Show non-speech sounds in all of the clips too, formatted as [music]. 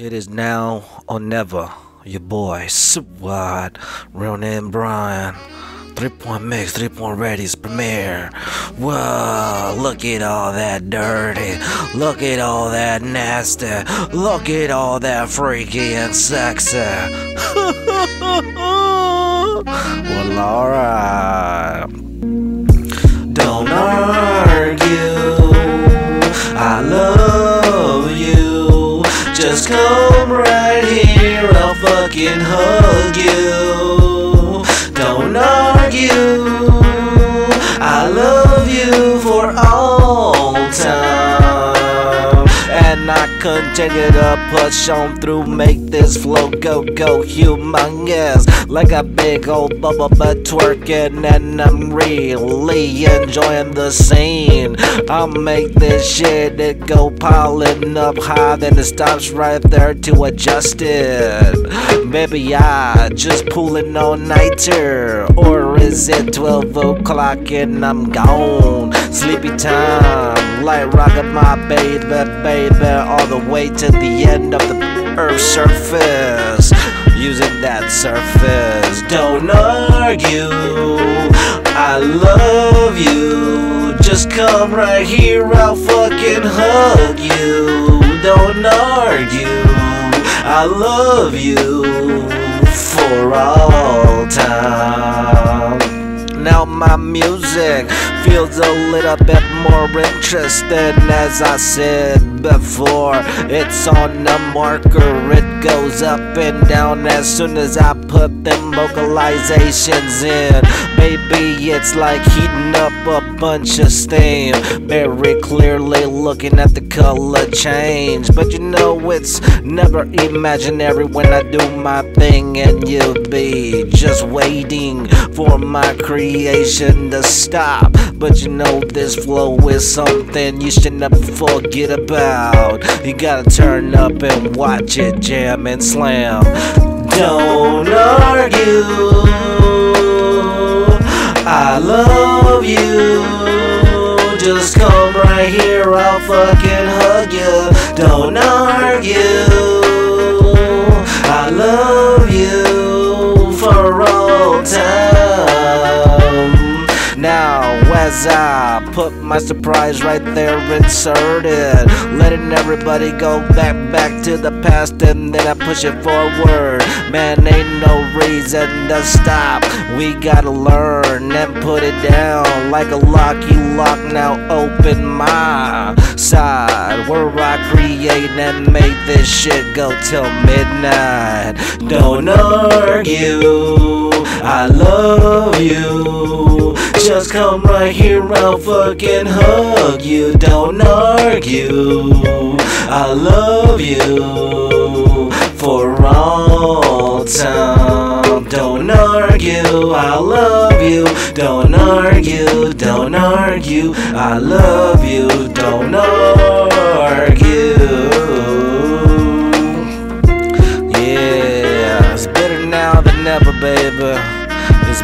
It is now or never. Your boy, SWAT, real name Brian. Three point mix, three point ready's premiere. Whoa, look at all that dirty. Look at all that nasty. Look at all that freaky and sexy. [laughs] well, alright. Just come right here. I'll fucking hug you. Don't argue. And I continue to push on through, make this flow go go humongous. Like a big old bubble butt twerking, and I'm really enjoying the scene. I'll make this shit it go piling up high, then it stops right there to adjust it. Baby, I just pulling all nighter, or is it 12 o'clock and I'm gone? Sleepy time, light rocking my baby, baby, all the way to the end of the earth's surface. Using that surface, don't argue. I love you. Just come right here, I'll fucking hug you. Don't argue. I love you for all time. Now my music feels a little bit more interesting as I said before. It's on the marker, it goes up and down as soon as I put them vocalizations in. Maybe it's like heating up a bunch of steam. Very clearly looking at the color change. But you know, it's never imaginary when I do my thing, and you'll be just waiting for my creation to stop. But you know, this flow is something you should never forget about. You gotta turn up and watch it jam and slam. Don't argue. I love you. Just come right here, I'll fucking hug you. Don't argue. I love I put my surprise right there inserted, letting everybody go back, back to the past, and then I push it forward. Man, ain't no reason to stop. We gotta learn and put it down like a lock, you lock. Now open my side where I create and make this shit go till midnight. Don't argue. I love you. Just come right here, I'll fucking hug you. Don't argue. I love you for all time. Don't argue. I love you. Don't argue. Don't argue. I love you. Don't argue. Yeah, it's better now than never, baby.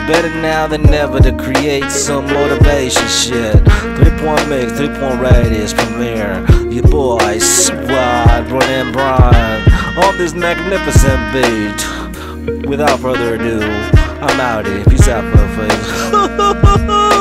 Better now than never to create some motivation shit. Three point mix, three point radius premiere. Your boy SWAT, running Brian on this magnificent beat. Without further ado, I'm outie. Peace out, motherfuckers. [laughs]